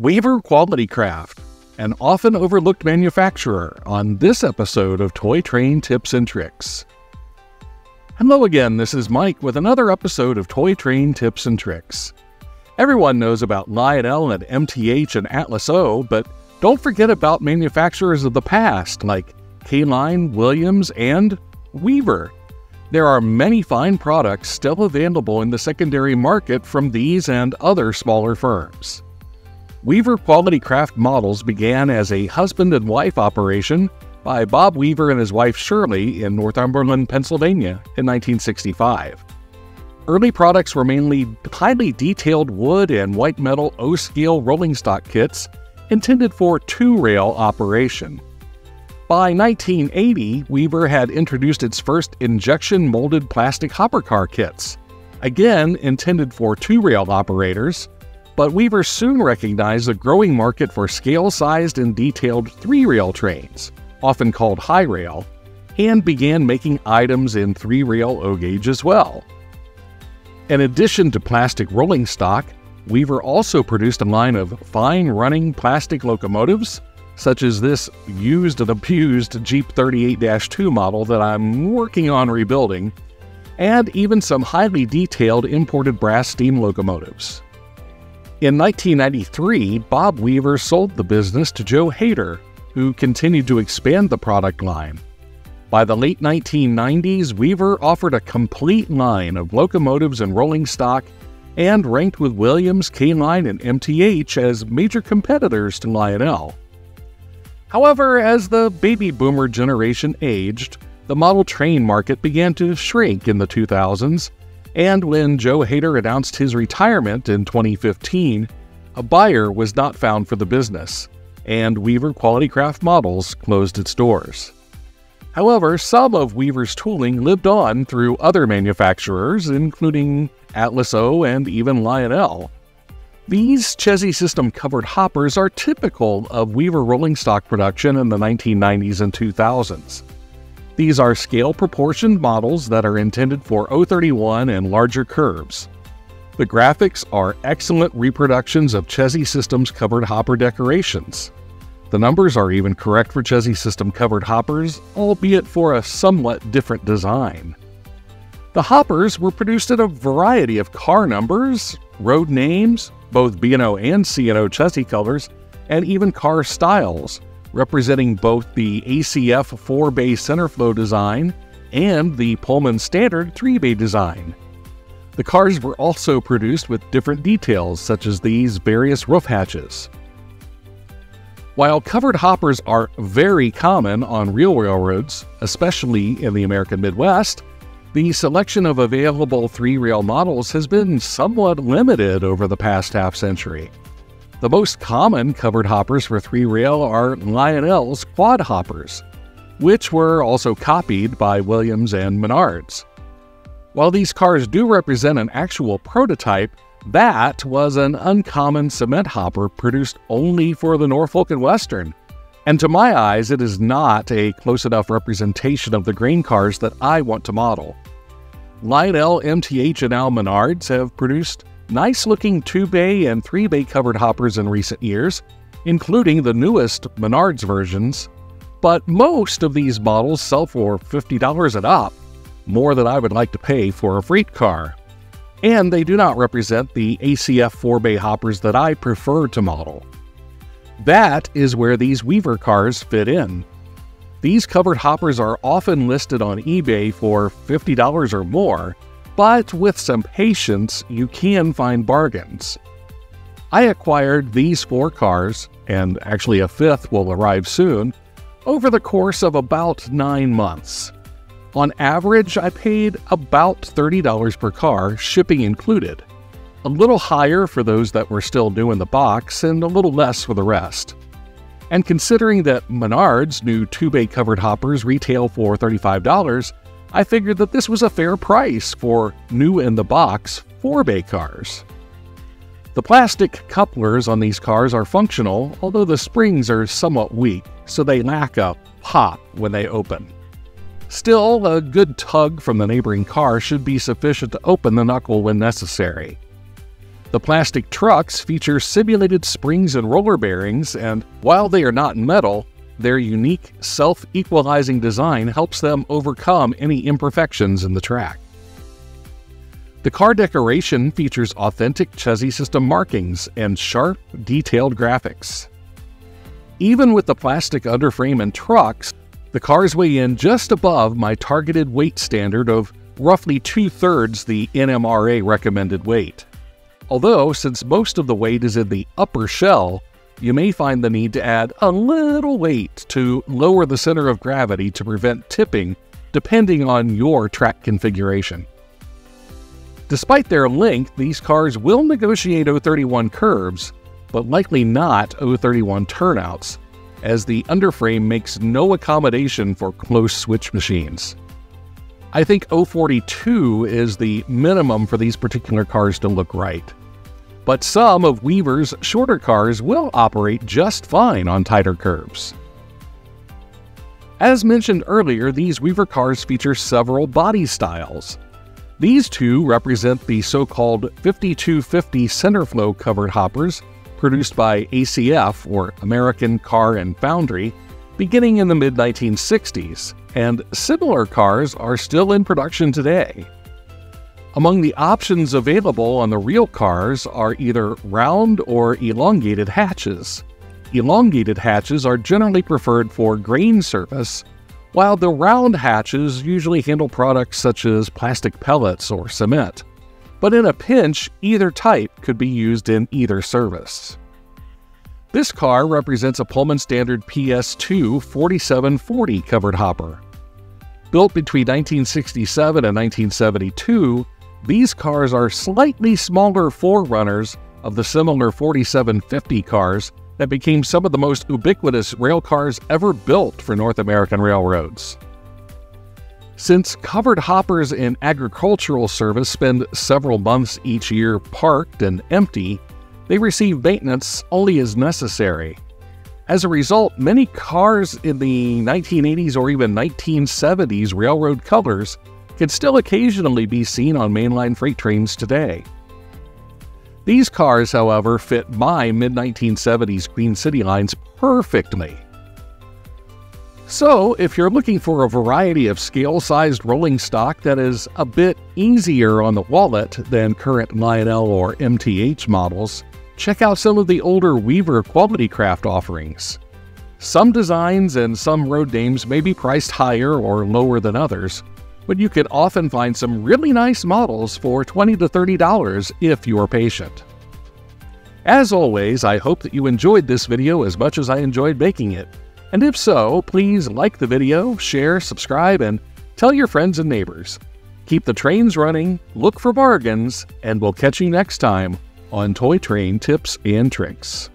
Weaver Quality Craft, an often overlooked manufacturer, on this episode of Toy Train Tips and Tricks. Hello again, this is Mike with another episode of Toy Train Tips and Tricks. Everyone knows about Lionel and MTH and Atlas O, but don't forget about manufacturers of the past like K-Line, Williams, and Weaver. There are many fine products still available in the secondary market from these and other smaller firms. Weaver Quality Craft Models began as a husband and wife operation by Bob Weaver and his wife Shirley in Northumberland, Pennsylvania in 1965. Early products were mainly highly detailed wood and white metal O scale rolling stock kits intended for two rail operation. By 1980, Weaver had introduced its first injection molded plastic hopper car kits, again intended for two rail operators but Weaver soon recognized a growing market for scale sized and detailed three rail trains, often called high rail, and began making items in three rail O gauge as well. In addition to plastic rolling stock, Weaver also produced a line of fine running plastic locomotives, such as this used and abused GP 38 2 model that I'm working on rebuilding, and even some highly detailed imported brass steam locomotives. In 1993, Bob Weaver sold the business to Joe Hader, who continued to expand the product line. By the late 1990s, Weaver offered a complete line of locomotives and rolling stock and ranked with Williams, K-Line, and MTH as major competitors to Lionel. However, as the baby boomer generation aged, the model train market began to shrink in the 2000s, and when Joe Hader announced his retirement in 2015, a buyer was not found for the business, and Weaver Quality Craft Models closed its doors. However, some of Weaver's tooling lived on through other manufacturers, including Atlas O and even Lionel. These Chessie system covered hoppers are typical of Weaver rolling stock production in the 1990s and 2000s. These are scale proportioned models that are intended for O31 and larger curves. The graphics are excellent reproductions of Chessie Systems covered hopper decorations. The numbers are even correct for Chessie System covered hoppers, albeit for a somewhat different design. The hoppers were produced in a variety of car numbers, road names, both B&O and C&O Chessie colors, and even car styles, representing both the ACF 4 bay center flow design and the Pullman standard 3 bay design. The cars were also produced with different details, such as these various roof hatches. While covered hoppers are very common on real railroads, especially in the American Midwest, the selection of available three rail models has been somewhat limited over the past half century. The most common covered hoppers for three rail are Lionel's quad hoppers, which were also copied by Williams and Menards. While these cars do represent an actual prototype, that was an uncommon cement hopper produced only for the Norfolk and Western. And to my eyes, it is not a close enough representation of the grain cars that I want to model. Lionel, MTH, and Al Menards have produced nice looking 2 bay and 3 bay covered hoppers in recent years, including the newest Menards versions, but most of these models sell for $50 and up, more than I would like to pay for a freight car. And they do not represent the ACF 4 bay hoppers that I prefer to model. That is where these Weaver cars fit in. These covered hoppers are often listed on eBay for $50 or more, but with some patience, you can find bargains. I acquired these four cars, and actually a fifth will arrive soon, over the course of about nine months. On average, I paid about $30 per car, shipping included. A little higher for those that were still new in the box, and a little less for the rest. And considering that Menards' new 2 bay covered hoppers retail for $35, I figured that this was a fair price for new in the box 4 bay cars. The plastic couplers on these cars are functional, although the springs are somewhat weak, so they lack a pop when they open. Still, a good tug from the neighboring car should be sufficient to open the knuckle when necessary. The plastic trucks feature simulated springs and roller bearings, and while they are not metal, their unique self equalizing design helps them overcome any imperfections in the track. The car decoration features authentic Chessie system markings and sharp, detailed graphics. Even with the plastic underframe and trucks, the cars weigh in just above my targeted weight standard of roughly two thirds the NMRA recommended weight. Although, since most of the weight is in the upper shell, you may find the need to add a little weight to lower the center of gravity to prevent tipping, depending on your track configuration. Despite their length, these cars will negotiate O31 curves, but likely not O31 turnouts, as the underframe makes no accommodation for close switch machines. I think O42 is the minimum for these particular cars to look right but some of Weaver's shorter cars will operate just fine on tighter curves. As mentioned earlier, these Weaver cars feature several body styles. These two represent the so called 5250 Centerflow covered hoppers produced by ACF, or American Car and Foundry, beginning in the mid 1960s, and similar cars are still in production today. Among the options available on the real cars are either round or elongated hatches. Elongated hatches are generally preferred for grain surface, while the round hatches usually handle products such as plastic pellets or cement. But in a pinch, either type could be used in either service. This car represents a Pullman Standard PS2 4740 covered hopper. Built between 1967 and 1972, these cars are slightly smaller forerunners of the similar 4750 cars that became some of the most ubiquitous rail cars ever built for North American railroads. Since covered hoppers in agricultural service spend several months each year parked and empty, they receive maintenance only as necessary. As a result, many cars in the 1980s or even 1970s railroad colors can still occasionally be seen on mainline freight trains today. These cars, however, fit my mid 1970s Queen City lines perfectly. So, if you're looking for a variety of scale sized rolling stock that is a bit easier on the wallet than current Lionel or MTH models, check out some of the older Weaver Quality Craft offerings. Some designs and some road names may be priced higher or lower than others, but you can often find some really nice models for 20 to $30 if you are patient. As always, I hope that you enjoyed this video as much as I enjoyed making it. And if so, please like the video, share, subscribe, and tell your friends and neighbors. Keep the trains running, look for bargains, and we'll catch you next time on Toy Train Tips and Tricks.